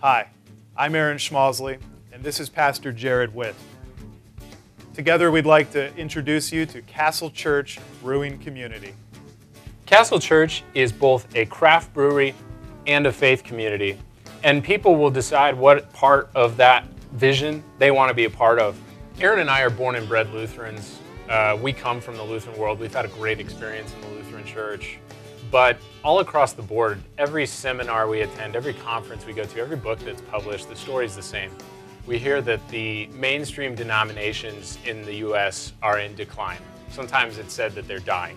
Hi, I'm Aaron Schmalzle, and this is Pastor Jared Witt. Together, we'd like to introduce you to Castle Church Brewing Community. Castle Church is both a craft brewery and a faith community, and people will decide what part of that vision they want to be a part of. Aaron and I are born and bred Lutherans. Uh, we come from the Lutheran world. We've had a great experience in the Lutheran Church. But all across the board, every seminar we attend, every conference we go to, every book that's published, the story's the same. We hear that the mainstream denominations in the US are in decline. Sometimes it's said that they're dying.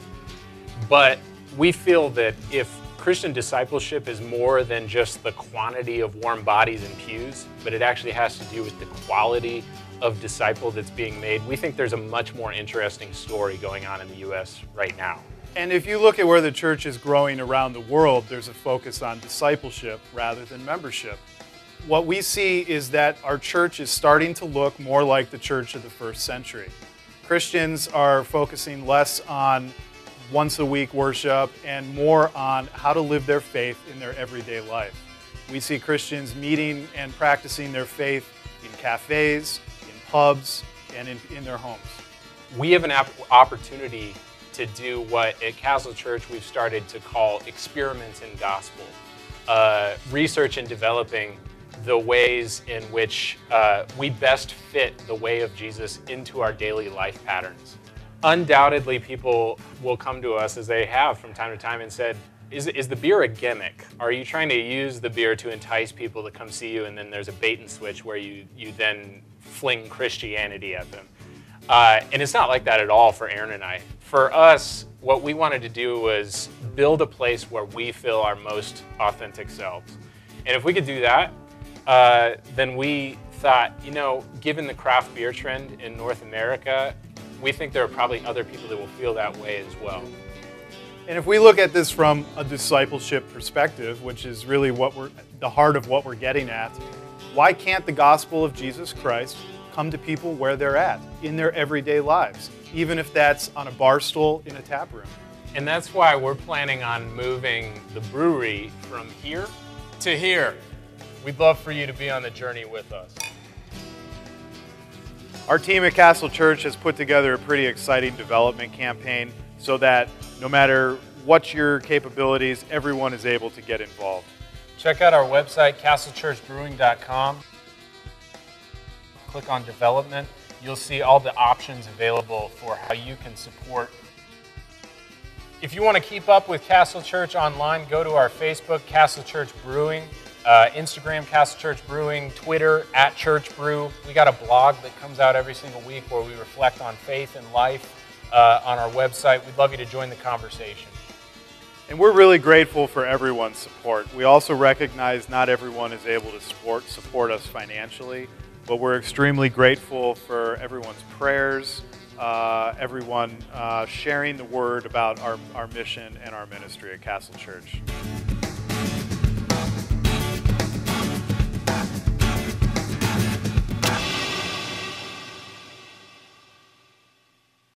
But we feel that if Christian discipleship is more than just the quantity of warm bodies and pews, but it actually has to do with the quality of disciple that's being made, we think there's a much more interesting story going on in the US right now. And if you look at where the church is growing around the world, there's a focus on discipleship rather than membership. What we see is that our church is starting to look more like the church of the first century. Christians are focusing less on once a week worship and more on how to live their faith in their everyday life. We see Christians meeting and practicing their faith in cafes, in pubs, and in, in their homes. We have an opportunity to do what at Castle Church we've started to call experiments in gospel, uh, research and developing the ways in which uh, we best fit the way of Jesus into our daily life patterns. Undoubtedly, people will come to us as they have from time to time and said, is, is the beer a gimmick? Are you trying to use the beer to entice people to come see you and then there's a bait and switch where you, you then fling Christianity at them? Uh, and it's not like that at all for Aaron and I. For us, what we wanted to do was build a place where we feel our most authentic selves. And if we could do that, uh, then we thought, you know, given the craft beer trend in North America, we think there are probably other people that will feel that way as well. And if we look at this from a discipleship perspective, which is really what we're the heart of what we're getting at, why can't the gospel of Jesus Christ come to people where they're at in their everyday lives, even if that's on a bar stool in a tap room. And that's why we're planning on moving the brewery from here to here. We'd love for you to be on the journey with us. Our team at Castle Church has put together a pretty exciting development campaign so that no matter what your capabilities, everyone is able to get involved. Check out our website, castlechurchbrewing.com click on development, you'll see all the options available for how you can support. If you want to keep up with Castle Church online, go to our Facebook, Castle Church Brewing, uh, Instagram, Castle Church Brewing, Twitter, at Church Brew. We got a blog that comes out every single week where we reflect on faith and life uh, on our website. We'd love you to join the conversation. And we're really grateful for everyone's support. We also recognize not everyone is able to support, support us financially. But we're extremely grateful for everyone's prayers, uh, everyone uh, sharing the word about our, our mission and our ministry at Castle Church.